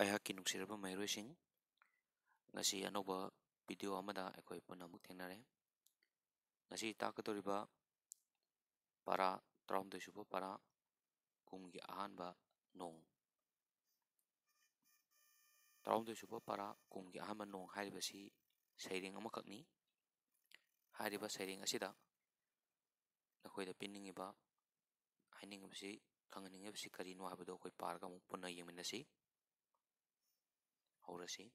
ꯑꯩꯍꯥꯛꯀꯤ ꯅꯨꯡꯁꯤꯔꯕ ꯃꯍꯩꯔꯣꯏꯁꯤꯡ ꯉꯁꯤ ꯑꯅꯧꯕ ꯚꯤꯗꯤꯑꯣ ꯑꯃꯗ ꯑꯩꯈꯣꯏ ꯄꯨꯟꯅ ꯑꯃꯨꯛ ꯊꯦꯡꯅꯔꯦ ꯉꯁꯤ ꯇꯥꯛꯀꯗꯧꯔꯤꯕ ꯄꯔꯥ ꯇꯔꯥꯍꯨꯝꯗꯣꯏ ꯁꯨꯕ ꯄꯔꯥ ꯀꯨꯝꯒꯤ ꯑꯍꯥꯟꯕ ꯅꯣꯡ ꯇꯔꯥꯍꯨꯝꯗꯣꯏ ꯁꯨꯕ ꯄꯔꯥ ꯀꯨꯝꯒꯤ ꯑꯍꯥꯟꯕ ꯅꯣꯡ ꯍꯥꯏꯔꯤꯕꯁꯤ ꯁꯩꯔꯦꯡ ꯑꯃꯈꯛꯅꯤ ꯍꯥꯏꯔꯤꯕ ꯁꯩꯔꯦꯡ ꯑꯁꯤꯗ ꯅꯈꯣꯏꯗ ꯄꯤꯅꯤꯡꯉꯤꯕ ꯍꯥꯏꯅꯤꯡꯉꯤꯕꯁꯤ ꯈꯪꯍꯟꯅꯤꯡꯉꯤꯕꯁꯤ ꯀꯔꯤꯅꯣ ꯍꯥꯏꯕꯗꯨ ꯑꯩꯈꯣꯏ ꯄꯥꯔꯒ ꯑꯃꯨꯛ ꯄꯨꯟꯅ ꯌꯦꯡꯃꯤꯟꯅꯁꯤ ꯍꯧꯔꯁꯤ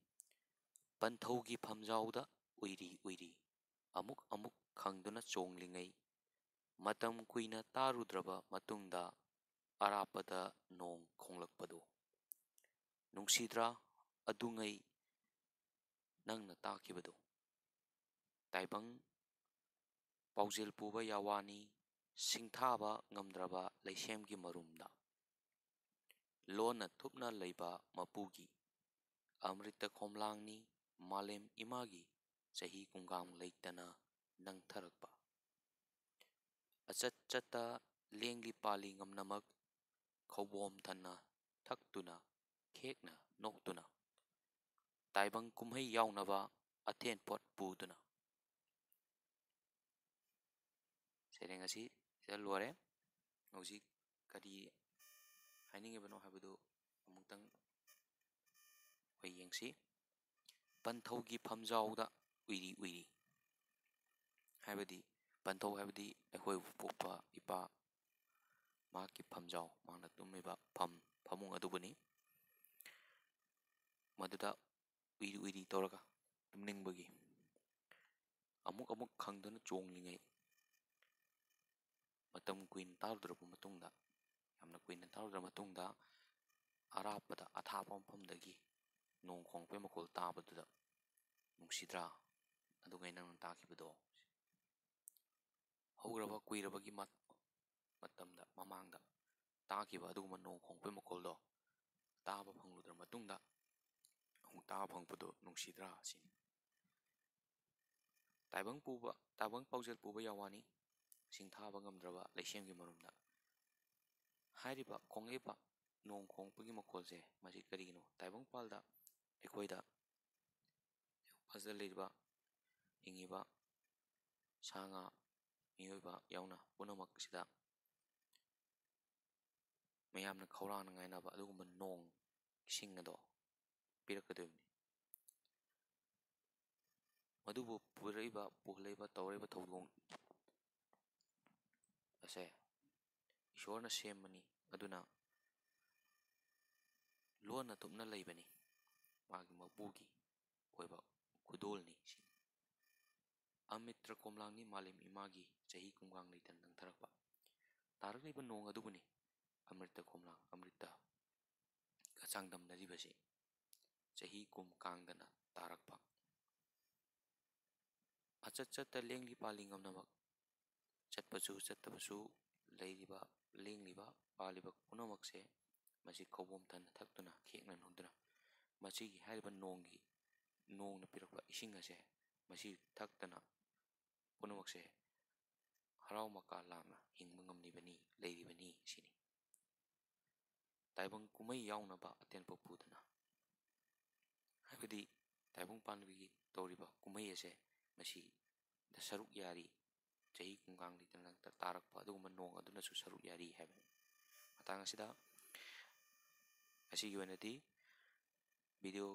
ꯄꯟꯊꯧꯒꯤ ꯐꯝꯖꯥꯎꯗ ꯎꯏꯔꯤ ꯎꯏꯔꯤ ꯑꯃꯨꯛ ꯑꯃꯨꯛ ꯈꯪꯗꯨꯅ ꯆꯣꯡꯂꯤꯉꯩ ꯃꯇꯝ ꯀꯨꯏꯅ ꯇꯥꯔꯨꯗ꯭ꯔꯕ ꯃꯇꯨꯡꯗ ꯑꯔꯥꯞꯄꯗ ꯅꯣꯡ ꯈꯣꯡꯂꯛꯄꯗꯨ ꯅꯨꯡꯁꯤꯗ꯭ꯔꯥ ꯑꯗꯨꯉꯩ ꯅꯪꯅ ꯇꯥꯈꯤꯕꯗꯨ ꯇꯥꯏꯕꯪ ꯄꯥꯎꯖꯦꯜ ꯄꯨꯕ ꯌꯥꯋꯥꯅꯤ ꯁꯤꯡꯊꯥꯕ ꯉꯝꯗ꯭ꯔꯕ ꯂꯩꯁꯦꯝꯒꯤ ꯃꯔꯨꯝꯗ ꯂꯣꯟꯅ ꯊꯨꯞꯅ ꯂꯩꯕ ꯃꯄꯨꯒꯤ amrita khomlang ni malem imagi, sahi kungam leitana nang tharakpa achat chata lengli pali ngam namak khobom thanna, thaktuna, khekna, noktuna. Taibang kumhei yaunava, athen pot puduna sereng asi sel luare ngosi kadi haining ebano habudu amutang ꯑꯃ꯭ꯔꯤꯇ ꯈꯣꯝꯂꯥꯡꯅꯤ ꯃꯥꯂꯦꯝ ꯏꯃꯥꯒꯤ ꯆꯍꯤ ꯀꯨꯡꯒꯥꯡ ꯂꯩꯇꯅ ꯅꯪꯊꯔꯛꯄ ꯑꯆꯠ ꯆꯠꯇ ꯂꯦꯡꯂꯤ ꯄꯥꯜꯂꯤ ꯉꯝꯅꯃꯛ ꯈꯧꯕꯣꯝ ꯊꯟꯅ ꯊꯛꯇꯨꯅ ꯈꯦꯛꯅ ꯅꯣꯛꯇꯨꯅ ꯇꯥꯏꯕꯪ ꯀꯨꯝꯍꯩ ꯌꯥꯎꯅꯕ ꯑꯊꯦꯟꯄꯣꯠ ꯄꯨꯗꯨꯅ ꯁꯩꯔꯦꯡ ꯑꯁꯤ ꯁꯤꯗ ꯂꯣꯏꯔꯦ ꯍꯧꯖꯤꯛ ꯀꯔꯤ ꯍꯥꯏꯅꯤꯡꯉꯤꯕꯅꯣ ꯍꯥꯏꯕꯗꯨ ꯑꯃꯨꯛꯇꯪ ꯑꯩꯈꯣꯏ ꯌꯦꯡꯁꯤ ꯄꯟꯊꯧꯒꯤ ꯐꯝꯖꯥꯎꯗ ꯎꯏꯔꯤ ꯎꯏꯔꯤ ꯍꯥꯏꯕꯗꯤ ꯄꯟꯊꯧ ꯍꯥꯏꯕꯗꯤ ꯑꯩꯈꯣꯏꯕꯨ ꯄꯣꯛꯄ ꯏꯄꯥ ꯃꯍꯥꯛꯀꯤ ꯐꯝꯖꯥꯎ ꯃꯍꯥꯛꯅ ꯇꯨꯝꯃꯤꯕ ꯐꯝ ꯐꯃꯨꯡ ꯑꯗꯨꯕꯨꯅꯤ ꯃꯗꯨꯗ ꯎꯏꯔꯤ ꯎꯏꯔꯤ ꯇꯧꯔꯒ ꯇꯨꯝꯅꯤꯡꯕꯒꯤ ꯑꯃꯨꯛ ꯑꯃꯨꯛ ꯈꯪꯗꯨꯅ ꯆꯣꯡꯂꯤꯉꯩ ꯃꯇꯝ ꯀꯨꯏꯅ ꯇꯥꯔꯨꯗ꯭ꯔꯕ ꯃꯇꯨꯡꯗ ꯌꯥꯝꯅ ꯀꯨꯏꯅ ꯇꯥꯔꯨꯗ꯭ꯔꯕ ꯃꯇꯨꯡꯗ ꯑꯔꯥꯞꯄꯗ ꯑꯊꯥꯞꯄ ꯃꯐꯝꯗꯒꯤ nong khong pe makol ta ba du da nungsidra adu ngai nang ta ki do hogra ba kuira ba gi mat matam da mang da ta ki ba adu ma nong khong pe makol do ta ba phang lu da matung da hung ta phang pa do nungsidra sin tai bang pu ba ta bang paujal pu ba yawani sing tha ba ngam dra ba le shem gi marum da hai ri ba khong e ba nong khong pe gi makol je ma ji kari no tai bang pal da ꯑꯩꯈꯣꯏꯗ ꯐꯖ ꯂꯩꯔꯤꯕ ꯍꯤꯡꯉꯤꯕ ꯁꯥ ꯉꯥ ꯃꯤꯑꯣꯏꯕ ꯌꯥꯎꯅ ꯄꯨꯝꯅꯃꯛꯁꯤꯗ ꯃꯌꯥꯝꯅ ꯈꯧꯔꯥꯡꯅ ꯉꯥꯏꯅꯕ ꯑꯗꯨꯒꯨꯝꯕ ꯅꯣꯡ ꯏꯁꯤꯡ ꯑꯗꯣ ꯄꯤꯔꯛꯀꯗꯣꯏꯕꯅꯤ ꯃꯗꯨꯕꯨ ꯄꯨꯔꯛꯏꯕ ꯄꯨꯍꯜꯂꯛꯏꯕ ꯇꯧꯔꯛꯏꯕ ꯊꯧꯗꯣꯡ ꯑꯁꯦ ꯏꯁꯣꯔꯅ ꯁꯦꯝꯕꯅꯤ ꯑꯗꯨꯅ ꯂꯣꯟꯅ ꯊꯨꯞꯅ ꯂꯩꯕꯅꯤ ꯃꯥꯒꯤ ꯃꯄꯨꯒꯤ ꯑꯣꯏꯕ ꯈꯨꯗꯣꯜꯅꯤ ꯁꯤꯅꯤ ꯑꯃꯤꯇ꯭ꯔ ꯀꯣꯝꯂꯥꯡꯅꯤ ꯃꯥꯂꯦꯝ ꯏꯃꯥꯒꯤ ꯆꯍꯤ ꯀꯨꯡꯒꯥꯡ ꯂꯩꯇꯅ ꯅꯪꯊꯔꯛꯄ ꯇꯥꯔꯛꯂꯤꯕ ꯅꯣꯡ ꯑꯗꯨꯕꯨꯅꯤ ꯑꯃ꯭ꯔꯤꯇ ꯈꯣꯝꯂꯥꯡ ꯑꯃ꯭ꯔꯤꯇꯒ ꯆꯥꯡꯗꯝꯅꯔꯤꯕꯁꯤ ꯆꯍꯤ ꯀꯨꯝ ꯀꯥꯡꯗꯅ ꯇꯥꯔꯛꯄ ꯑꯆꯠ ꯆꯠꯇ ꯂꯦꯡꯂꯤ ꯄꯥꯜꯂꯤ ꯉꯝꯅꯃꯛ ꯆꯠꯄꯁꯨ ꯆꯠꯇꯕꯁꯨ ꯂꯩꯔꯤꯕ ꯂꯦꯡꯂꯤꯕ ꯄꯥꯜꯂꯤꯕ ꯄꯨꯝꯅꯃꯛꯁꯦ ꯃꯁꯤ ꯈꯧꯕꯣꯝ ꯊꯟꯅ ꯊꯛꯇꯨꯅ ꯈꯦꯛꯅ ꯅꯣꯛꯇꯨꯅ ꯃꯁꯤꯒꯤ ꯍꯥꯏꯔꯤꯕ ꯅꯣꯡꯒꯤ ꯅꯣꯡꯅ ꯄꯤꯔꯛꯄ ꯏꯁꯤꯡ ꯑꯁꯦ ꯃꯁꯤ ꯊꯛꯇꯅ ꯄꯨꯝꯅꯃꯛꯁꯦ ꯍꯔꯥꯎ ꯃꯀꯥ ꯂꯥꯡꯅ ꯍꯤꯡꯕ ꯉꯝꯂꯤꯕꯅꯤ ꯂꯩꯔꯤꯕꯅꯤ ꯁꯤꯅꯤ ꯇꯥꯏꯕꯪ ꯀꯨꯝꯍꯩ ꯌꯥꯎꯅꯕ ꯑꯇꯦꯟꯄꯣꯠ ꯄꯨꯗꯨꯅ ꯍꯥꯏꯕꯗꯤ ꯇꯥꯏꯕꯪ ꯄꯥꯟꯕꯒꯤ ꯇꯧꯔꯤꯕ ꯀꯨꯝꯍꯩ ꯑꯁꯦ ꯃꯁꯤꯗ ꯁꯔꯨꯛ ꯌꯥꯔꯤ ꯆꯍꯤ ꯀꯨꯡꯒꯥꯡ ꯂꯩꯇꯅ ꯇꯥꯔꯛꯄ ꯑꯗꯨꯒꯨꯝꯕ ꯅꯣꯡ ꯑꯗꯨꯅꯁꯨ ꯁꯔꯨꯛ ꯌꯥꯔꯤ ꯍꯥꯏꯕꯅꯤ ꯃꯇꯥꯡ ꯑꯁꯤꯗ ꯑꯁꯤꯒꯤ ꯑꯣꯏꯅꯗꯤ ꯚꯤꯗꯤꯑꯣ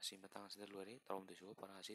ꯑꯁꯤ ꯃꯇꯥꯡ ꯑꯁꯤꯗ ꯂꯣꯏꯔꯦ ꯇꯔꯥꯍꯨꯝꯗꯣꯏ ꯁꯨꯕ ꯄꯔꯥ ꯑꯁꯤ